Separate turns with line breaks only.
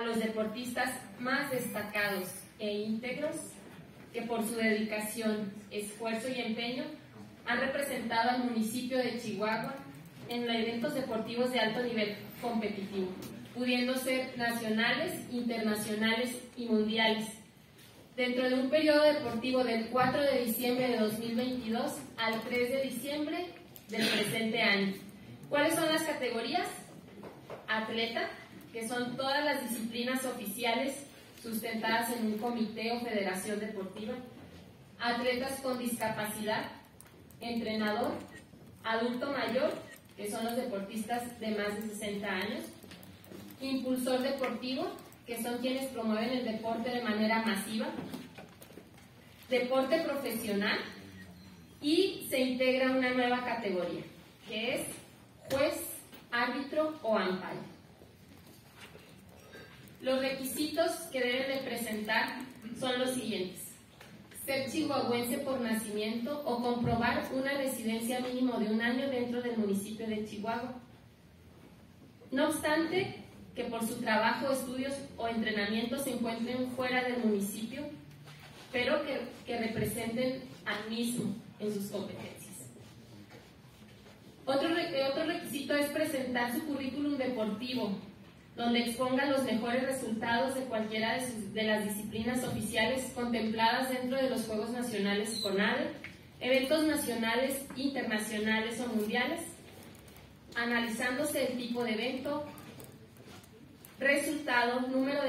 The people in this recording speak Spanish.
a los deportistas más destacados e íntegros que por su dedicación, esfuerzo y empeño han representado al municipio de Chihuahua en eventos deportivos de alto nivel competitivo, pudiendo ser nacionales, internacionales y mundiales. Dentro de un periodo deportivo del 4 de diciembre de 2022 al 3 de diciembre del presente año. ¿Cuáles son las categorías? Atleta, que son todas las disciplinas oficiales sustentadas en un comité o federación deportiva, atletas con discapacidad, entrenador, adulto mayor, que son los deportistas de más de 60 años, impulsor deportivo, que son quienes promueven el deporte de manera masiva, deporte profesional y se integra una nueva categoría, que es juez, árbitro o umpire. Los requisitos que deben de presentar son los siguientes. Ser chihuahuense por nacimiento o comprobar una residencia mínimo de un año dentro del municipio de Chihuahua. No obstante, que por su trabajo, estudios o entrenamiento se encuentren fuera del municipio, pero que, que representen al mismo en sus competencias. Otro, otro requisito es presentar su currículum deportivo donde exponga los mejores resultados de cualquiera de, las disciplinas oficiales contempladas dentro de los Juegos Nacionales CONADE, eventos nacionales, internacionales o mundiales, analizándose el tipo de evento, resultado, número de